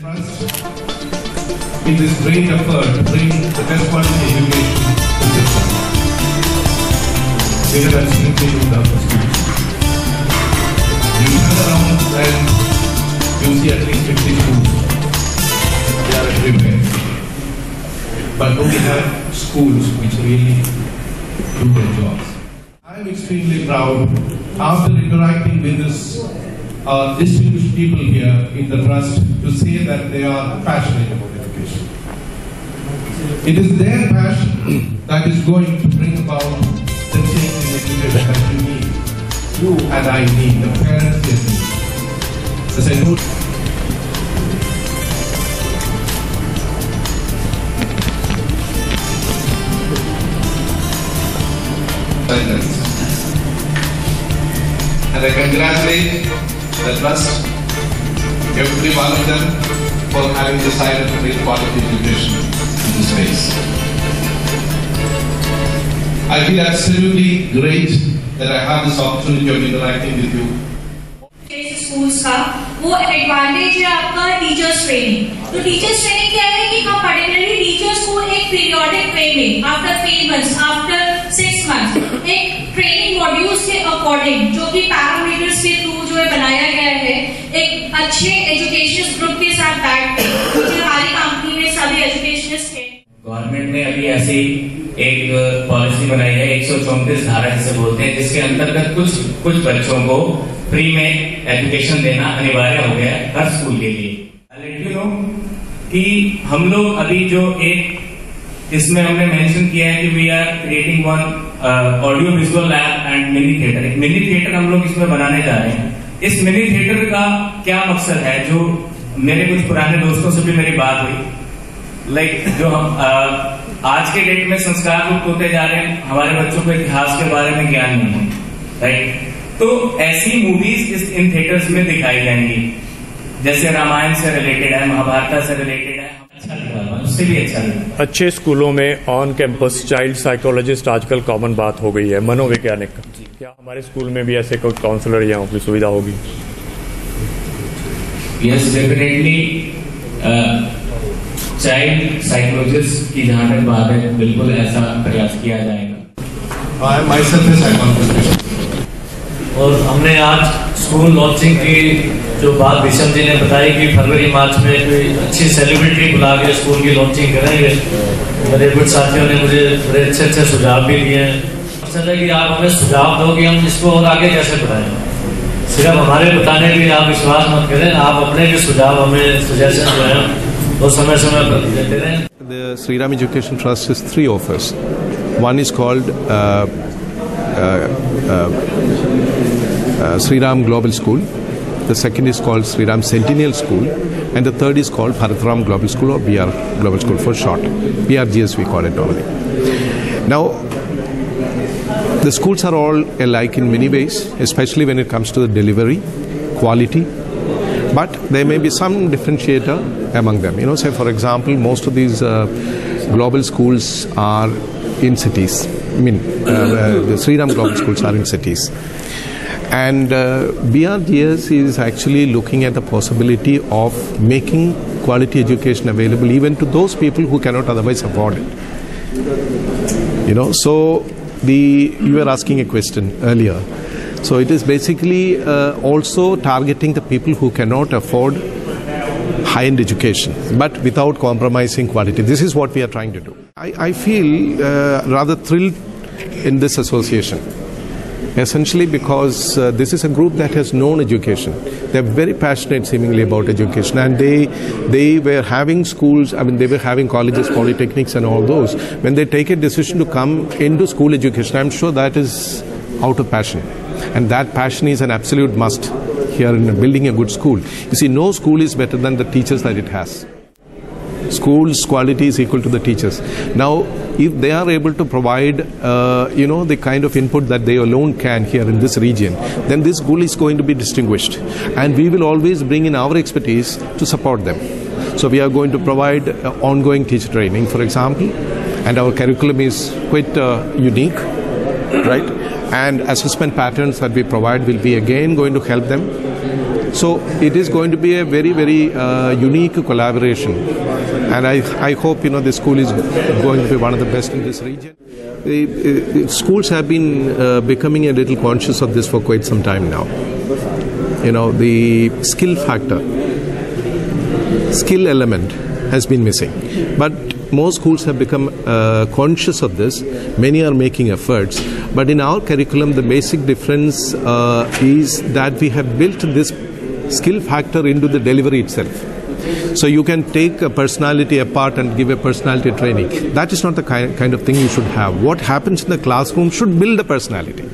trust in this great effort to bring the best quality education to this country. That simply out for students. You turn around and you see at least 50 schools. They are everywhere. But do we have schools which really do their jobs? I am extremely proud after interacting with this uh, distinguished people here in the trust to say that they are passionate about education. It is their passion that is going to bring about the change in education that you need. You and I need, the parents here need. As I. And I congratulate the trust, every one of them, for having decided to bring quality education to this space. I feel absolutely great that I have this opportunity of interacting with you. Schools का वो advantage है आपका teachers training तो teachers training क्या है कि हम particularly teachers को एक पीरियोडिक वे में after three months after six months एक ट्रेनिंग मॉड्यूल्स के अकॉर्डिंग जो कि पैरामीटर्स एक अच्छे एजुकेशन ग्रुप के साथ बैठ के क्योंकि हमारी कंपनी में सभी एजुकेशनिस्ट हैं। गवर्नमेंट ने अभी ऐसी एक पॉलिसी बनाई है एक सौ चौंतीस धारा जिसे बोलते हैं जिसके अंतर्गत कुछ कुछ बच्चों को फ्री में एजुकेशन देना अनिवार्य हो गया है हर स्कूल के लिए। यू नो कि हम लोग अभी जो एक इसमें हमने मेंशन किया है कि we are creating one audio visual lab and mini theatre एक मिनी थिएटर हम लोग इसमें बनाने जा रहे हैं। इस मिनी थिएटर का क्या मकसद है? जो मेरे कुछ पुराने दोस्तों से भी मेरी बात हुई। लाइक जो हम आ, आज के डेट में संस्कार लुप्त होते जा रहे हैं हमारे बच्चों को इतिहास के बारे में ज्ञान नहीं है। राइट तो ऐसी मूवीज़ इस इन थिएटर्स में दिखाई जाएँगी। जैसे रामायण से रिलेटेड है महाभारत से रिलेटेड है अच्छा भी अच्छा अच्छे स्कूलों में ऑन कैंपस चाइल्ड साइकोलॉजिस्ट आजकल कॉमन बात हो गई है। मनोवैज्ञानिक। क्या हमारे स्कूल में भी ऐसे कोई काउंसलर या कोई सुविधा होगी? यस डेफिनेटली चाइल्ड साइकोलॉजिस्ट की जहाँ तक बात है बिल्कुल ऐसा प्रयास किया जाएगा। I myself a psychologist. और हमने आज स्कूल लॉन्चिंग की जो बात भीषम जी ने बताई कि फरवरी मार्च में कोई अच्छी सेलिब्रिटी बुला के स्कूल की लॉन्चिंग करेंगे मेरे कुछ साथियों ने मुझे बड़े अच्छे अच्छे सुझाव भी दिए हैं। मकसद है कि आप हमें सुझाव दो कि हम इसको और आगे कैसे बढ़ाएँ सिर्फ़ हमारे बताने भी आप विश्वास मत करें आप अपने भी सुझाव हमें सजेशन जो है वो समय समय पर देते रहें The Sri Ram Education Trust is three of us. One is called uh, uh, uh, uh, Sri Ram Global School. The second is called Sri Ram Centennial School. And the third is called Bharatram Global School or BR Global School for short. BRGS we call it normally. Now, the schools are all alike in many ways, especially when it comes to the delivery, quality, but there may be some differentiator among them. You know, say for example, most of these uh, global schools are in cities. I mean, uh, uh, the Shri Ram global schools are in cities. And uh, BRGS is actually looking at the possibility of making quality education available even to those people who cannot otherwise afford it. You know, so the you were asking a question earlier. So it is basically uh, also targeting the people who cannot afford high-end education, but without compromising quality. This is what we are trying to do. I, I feel uh, rather thrilled in this association. Essentially, because uh, this is a group that has known education. They're very passionate, seemingly, about education, and they they were having schools. I mean, they were having colleges, polytechnics, and all those. When they take a decision to come into school education, I'm sure that is out of passion, and that passion is an absolute must here in building a good school. You see, no school is better than the teachers that it has. School's quality is equal to the teachers. Now, if they are able to provide, uh, you know, the kind of input that they alone can here in this region, then this school is going to be distinguished, and we will always bring in our expertise to support them. So we are going to provide uh, ongoing teacher training, for example, and our curriculum is quite uh, unique, right? And assessment patterns that we provide will be again going to help them So it is going to be a very, very uh, unique collaboration, and I, I hope you know the school is going to be one of the best in this region. The, uh, schools have been uh, becoming a little conscious of this for quite some time now. You know the skill factor, skill element has been missing, but most schools have become uh, conscious of this. Many are making efforts. But in our curriculum, the basic difference uh, is that we have built this skill factor into the delivery itself. So you can take a personality apart and give a personality training. That is not the kind, kind of thing you should have. What happens in the classroom should build a personality.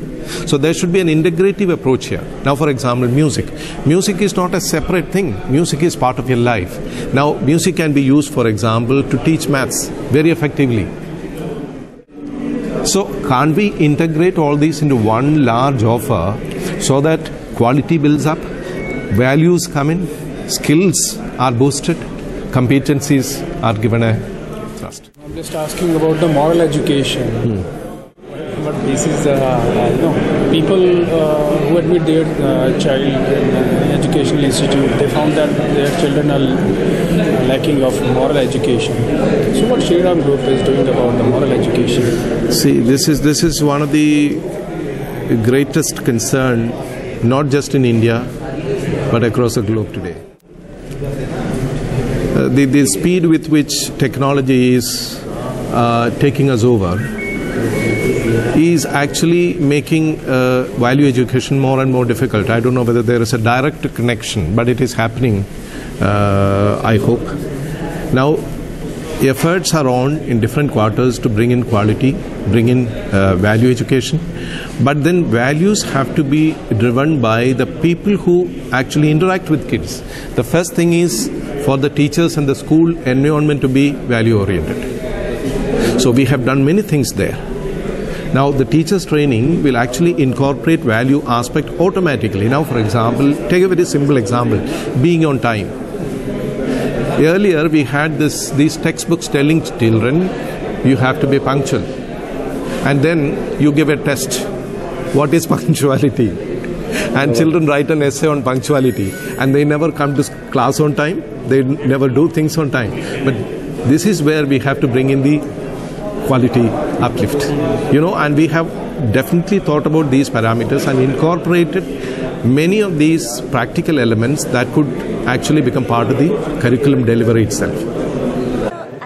So there should be an integrative approach here. Now, for example, music. Music is not a separate thing. Music is part of your life. Now, music can be used, for example, to teach maths very effectively. So, can't we integrate all these into one large offer so that quality builds up, values come in, skills are boosted, competencies are given a thrust? I'm just asking about the moral education. What basis, uh, uh, you know, people uh, who admit their uh, child in an educational institute, they found that their children are lacking of moral education. So, what Shri Ram Group is doing about the moral education? See, this is this is one of the greatest concern, not just in India, but across the globe today. Uh, the, the speed with which technology is uh, taking us over is actually making uh, value education more and more difficult. I don't know whether there is a direct connection, but it is happening, uh, I hope. Now, efforts are on in different quarters to bring in quality, bring in uh, value education, but then values have to be driven by the people who actually interact with kids. The first thing is for the teachers and the school environment to be value oriented. So we have done many things there. Now the teachers training will actually incorporate value aspect automatically. Now for example, take a very simple example, being on time. Earlier we had this these textbooks telling children you have to be punctual. And then you give a test. What is punctuality? And children write an essay on punctuality and they never come to class on time, they never do things on time. But this is where we have to bring in the quality uplift. You know, and we have definitely thought about these parameters and incorporated many of these practical elements that could actually become part of the curriculum delivery itself.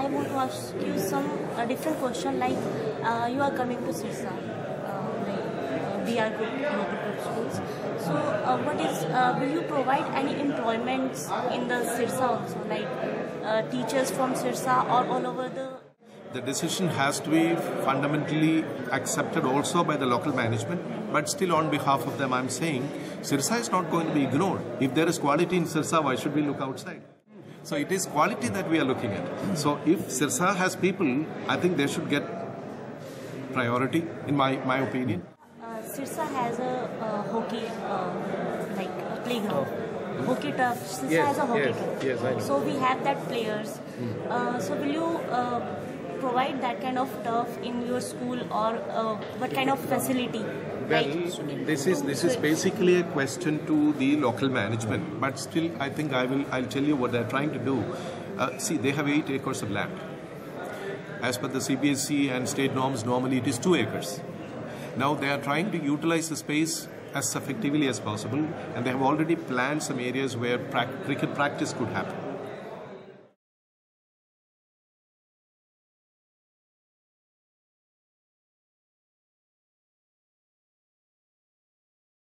I want to ask you some uh, different question like uh, you are coming to Sirsa, uh, like uh, we are good local group schools. So uh, what is, uh, will you provide any employments in the Sirsa also like uh, teachers from Sirsa or all over the The decision has to be fundamentally accepted also by the local management, but still on behalf of them, I'm saying Sirsa is not going to be ignored. If there is quality in Sirsa, why should we look outside? So it is quality that we are looking at. So if Sirsa has people, I think they should get priority, in my, my opinion. uh, Sirsa has a uh, hockey uh, like a playground. Hockey turf. Sirsa Yes, has a hockey yes, turf. yes, I know. So we have that players. Uh, so will you uh, provide that kind of turf in your school or uh, what kind of facility? Well, this is this is basically a question to the local management, but still, I think I will. I'll tell you what they're trying to do. Uh, see, they have eight acres of land. As per the CBSE and state norms, normally it is two acres. Now they are trying to utilize the space as effectively as possible, and they have already planned some areas where prac- cricket practice could happen.